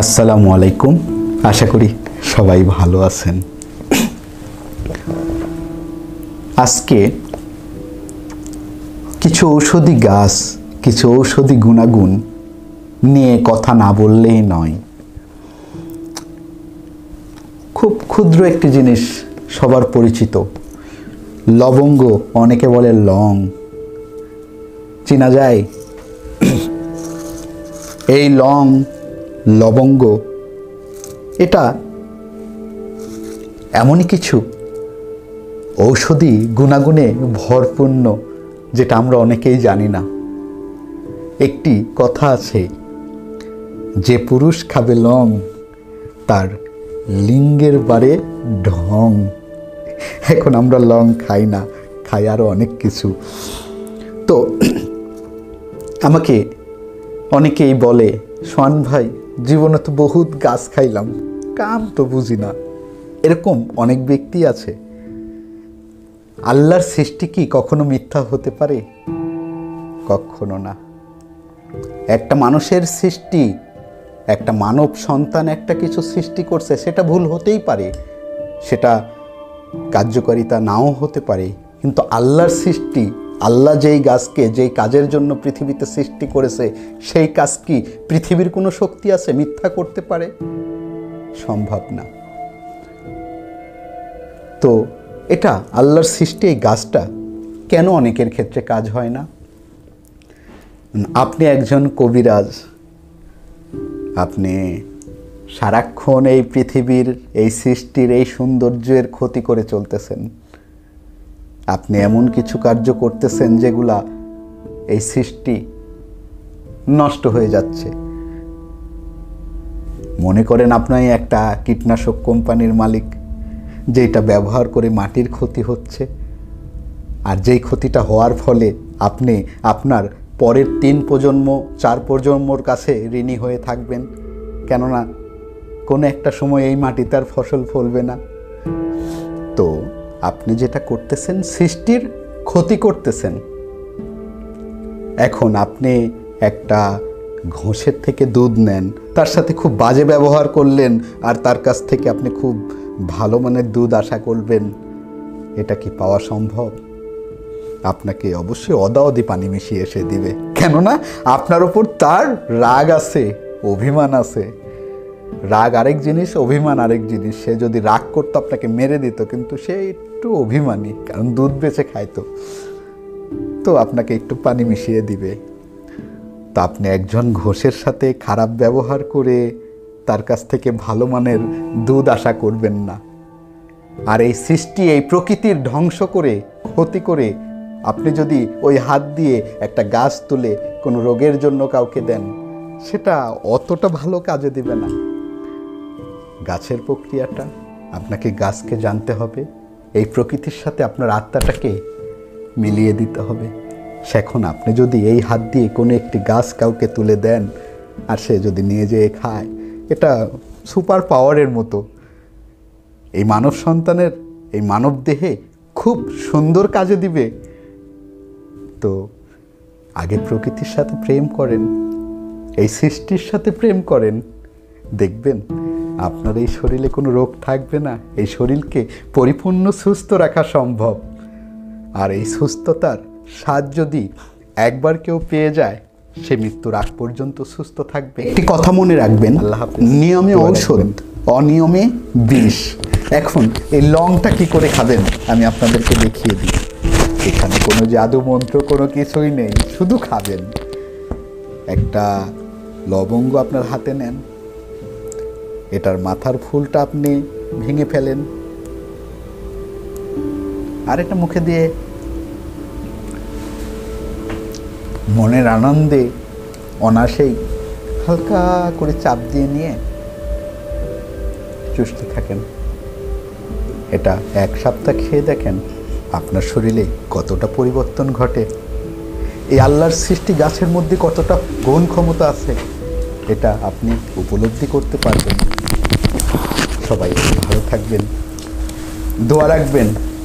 আসসালামু আলাইকুম। আশা করি সবাই ভালো আছেন। আজকে কিছু ঔষধি গাছ, কিছু ঔষধি গুণাগুণ নিয়ে কথা না বললেই নয়। খুব ক্ষুদ্র একটি জিনিস সবার পরিচিত। লবঙ্গ, অনেকে বলে লং। চেনা যায়? এই লং লবঙ্গ। এটা এমনই কিছু ঔষধি গুণাগুণে ভরপূর্ণ, যেটা আমরা অনেকেই জানি না। একটি কথা আছে, যে পুরুষ খাবে লং, তার লিঙ্গের বারে ঢং। এখন আমরা লং খাই না, খাই আরও অনেক কিছু। তো আমাকে অনেকেই বলে সোয়ান ভাই জীবনে তো বহুত গাছ খাইলাম, কাম তো বুঝি না। এরকম অনেক ব্যক্তি আছে। আল্লাহর সৃষ্টি কি কখনো মিথ্যা হতে পারে? কখনো না। একটা মানুষের সৃষ্টি, একটা মানব সন্তান একটা কিছু সৃষ্টি করছে, সেটা ভুল হতেই পারে। সেটা কার্যকারিতা নাও হতে পারে। কিন্তু আল্লাহর সৃষ্টি আল্লাহ যেই গাছকে, যেই কাজের জন্য পৃথিবীতে সৃষ্টি করেছে, সেই কাজ কি পৃথিবীর কোনো শক্তি আছে মিথ্যা করতে পারে? সম্ভব না। তো এটা আল্লাহর সৃষ্টি এই গাছটা কেন অনেকের ক্ষেত্রে কাজ হয় না? আপনি একজন কবিরাজ, আপনি সারাক্ষণ এই পৃথিবীর, এই সৃষ্টির, এই সৌন্দর্যের ক্ষতি করে চলতেছেন। আপনি এমন কিছু কার্য করতেছেন যেগুলা এই সৃষ্টি নষ্ট হয়ে যাচ্ছে। মনে করেন আপনি একটা কীটনাশক কোম্পানির মালিক যেটা ব্যবহার করে মাটির ক্ষতি হচ্ছে, আর যেই ক্ষতিটা হওয়ার ফলে আপনি আপনার পরের তিন প্রজন্ম, চার প্রজন্মর কাছে ঋণী হয়ে থাকবেন। কেননা কোনো একটা সময় এই মাটিতে আর ফসল ফলবে না। তো আপনি যেটা করতেছেন, সৃষ্টির ক্ষতি করতেছেন। এখন আপনি একটা ঘোষের থেকে দুধ নেন, তার সাথে খুব বাজে ব্যবহার করলেন, আর তার কাছ থেকে আপনি খুব ভালো মানের দুধ আশা করবেন, এটা কি পাওয়া সম্ভব? আপনাকে অবশ্যই অদাওদি পানি মিশিয়ে এসে দিবে। কেননা আপনার ওপর তার রাগ আছে, অভিমান আছে। রাগ আরেক জিনিস, অভিমান আরেক জিনিস। সে যদি রাগ করতো, আপনাকে মেরে দিত, কিন্তু সে একটু অভিমানী, কারণ দুধ বেচে খাইতো তো আপনাকে একটু পানি মিশিয়ে দিবে। তো আপনি একজন ঘোষের সাথে খারাপ ব্যবহার করে তার কাছ থেকে ভালো মানের দুধ আশা করবেন না। আর এই সৃষ্টি, এই প্রকৃতির ধ্বংস করে, ক্ষতি করে আপনি যদি ওই হাত দিয়ে একটা গাছ তুলে কোনো রোগের জন্য কাউকে দেন, সেটা অতটা ভালো কাজে দিবে না। গাছের প্রক্রিয়াটা, আপনাকে গাছকে জানতে হবে। এই প্রকৃতির সাথে আপনার আত্মাটাকে মিলিয়ে দিতে হবে। সেখন আপনি যদি এই হাত দিয়ে কোনো একটি গাছ কাউকে তুলে দেন আর সে যদি নিয়ে যেয়ে খায়, এটা সুপার পাওয়ারের মতো। এই মানব সন্তানের এই মানব দেহে খুব সুন্দর কাজে দিবে। তো আগে প্রকৃতির সাথে প্রেম করেন, এই সৃষ্টির সাথে প্রেম করেন, দেখবেন আপনার এই শরীরে কোনো রোগ থাকবে না। এই শরীরকে পরিপূর্ণ সুস্থ রাখা সম্ভব। আর এই সুস্থতার স্বাদ যদি একবার কেউ পেয়ে যায় সে মৃত্যুর আগ পর্যন্ত সুস্থ থাকবে। একটি কথা মনে রাখবেন আল্লাহ নিয়মে ঔষধ অনিয়মে বিষ। এখন এই লংটা কি করে খাবেন? আমি আপনাদেরকে দেখিয়ে দিই। এখানে কোনো জাদু মন্ত্র কোনো কিছুই নেই। শুধু খাবেন। একটা লবঙ্গ আপনার হাতে নেন। এটার মাথার ফুলটা আপনি ভেঙে ফেলেন। আর এটা মুখে দিয়ে মনের আনন্দে অনাসেই হালকা করে চাপ দিয়ে নিয়ে চুষতে থাকেন। এটা এক সপ্তাহ খেয়ে দেখেন আপনার শরীরে কতটা পরিবর্তন ঘটে। এই আল্লাহর সৃষ্টি গাছের মধ্যে কতটা গুণ ক্ষমতা আছে। এটা আপনি উপলব্ধি করতে পারবেন। সবাই ভালো থাকবেন। দোয়া রাখবেন।